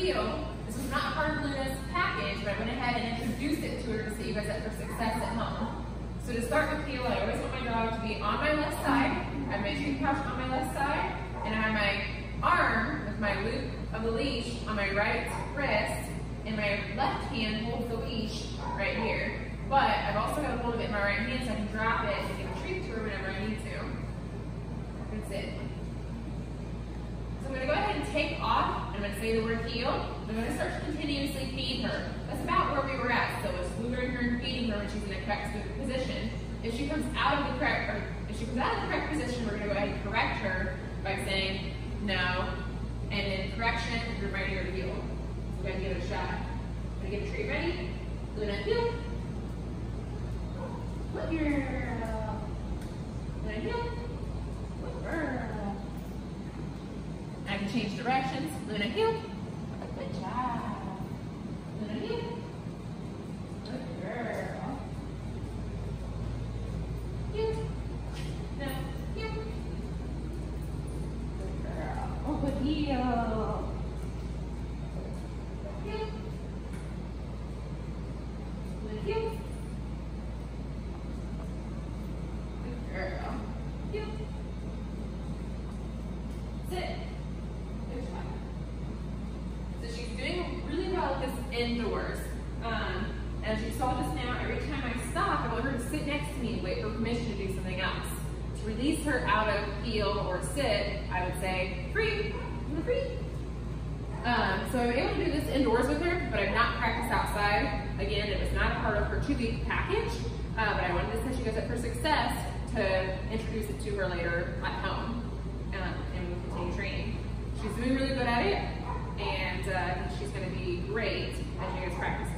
heel. This was not part of Luna's package, but I went ahead and introduced it to her to set you guys up for success at home. So to start with heel, I always want my dog to be on my left side. I have my treat pouch on my left side, and I have my arm with my loop of the leash on my right wrist, and my left hand holds the leash right here. But I've also got a hold of it in my right hand so I can drop it and give a treat to her whenever I need to. That's it. So I'm going to go ahead and take off. I'm going to heel. I'm going to start to continuously feed her. That's about where we were at. So it's luring her and feeding her when she's in the correct position. If she comes out of the correct, or if she comes out of the correct position, we're going to go ahead and correct her by saying no, and in correction, reminding her to heel. So we're going to give it a shot. Going to get a treat ready. Luna, heel. Good girl. Luna, heel. Good girl. I can change directions. Luna, heel. Good job. Luna, heel. Good girl. Heel. No, heel. Good girl. Oh, good heel. Heel. Luna, heel. Good girl. Heel. Sit. Good job. So she's doing really well with this indoors. Um, as you saw just now, every time I stop, I want her to sit next to me and wait for permission to do something else. To release her out of heel or sit, I would say, free. Um, so I'm able to do this indoors with her, but I've not practiced outside. Again, it was not a part of her two-week package, uh, but I wanted to set you guys up for success to introduce it to her later at home um, and we'll continue training. She's doing really good at it, and uh, she's going to be great as you guys practice